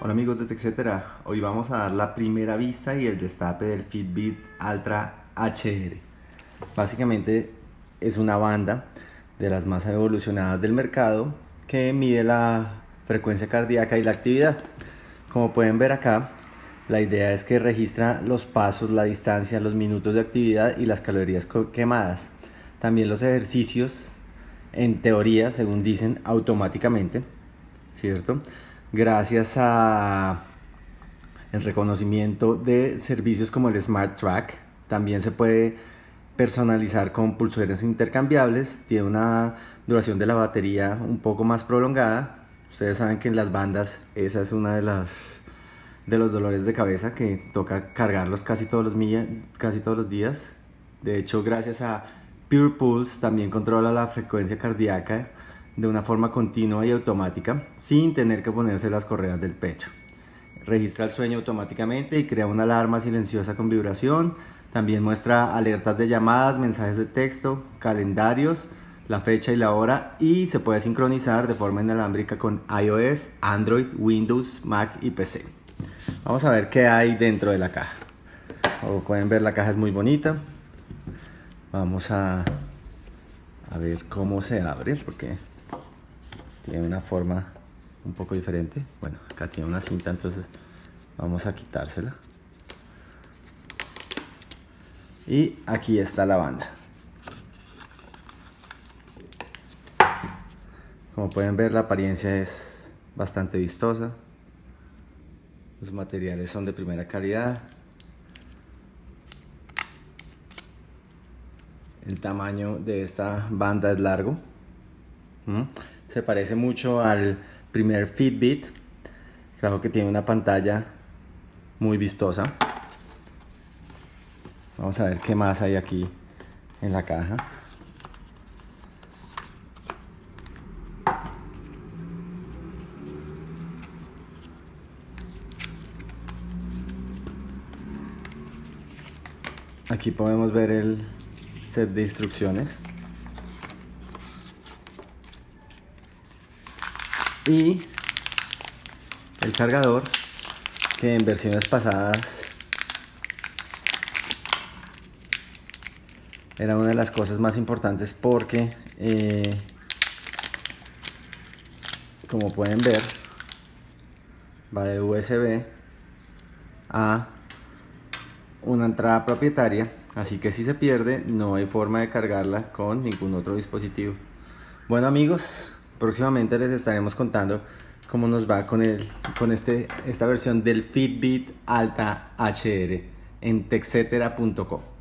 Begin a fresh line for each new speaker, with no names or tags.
Hola amigos de TechCetera, hoy vamos a dar la primera vista y el destape del Fitbit Ultra HR. Básicamente es una banda de las más evolucionadas del mercado que mide la frecuencia cardíaca y la actividad. Como pueden ver acá, la idea es que registra los pasos, la distancia, los minutos de actividad y las calorías quemadas. También los ejercicios, en teoría, según dicen, automáticamente, ¿cierto? Gracias a el reconocimiento de servicios como el Smart Track. También se puede personalizar con pulseras intercambiables. Tiene una duración de la batería un poco más prolongada. Ustedes saben que en las bandas esa es una de las de los dolores de cabeza que toca cargarlos casi todos los, casi todos los días. De hecho, gracias a Pure Pulse también controla la frecuencia cardíaca de una forma continua y automática sin tener que ponerse las correas del pecho. Registra el sueño automáticamente y crea una alarma silenciosa con vibración. También muestra alertas de llamadas, mensajes de texto, calendarios, la fecha y la hora y se puede sincronizar de forma inalámbrica con iOS, Android, Windows, Mac y PC. Vamos a ver qué hay dentro de la caja. Como pueden ver la caja es muy bonita. Vamos a, a ver cómo se abre porque tiene una forma un poco diferente. Bueno acá tiene una cinta entonces vamos a quitársela. Y aquí está la banda. Como pueden ver la apariencia es bastante vistosa. Los materiales son de primera calidad. El tamaño de esta banda es largo se parece mucho al primer Fitbit. Creo que tiene una pantalla muy vistosa. Vamos a ver qué más hay aquí en la caja. Aquí podemos ver el set de instrucciones. Y el cargador que en versiones pasadas era una de las cosas más importantes porque eh, como pueden ver va de USB a una entrada propietaria así que si se pierde no hay forma de cargarla con ningún otro dispositivo. Bueno amigos próximamente les estaremos contando cómo nos va con, el, con este, esta versión del Fitbit Alta HR en texetera.com.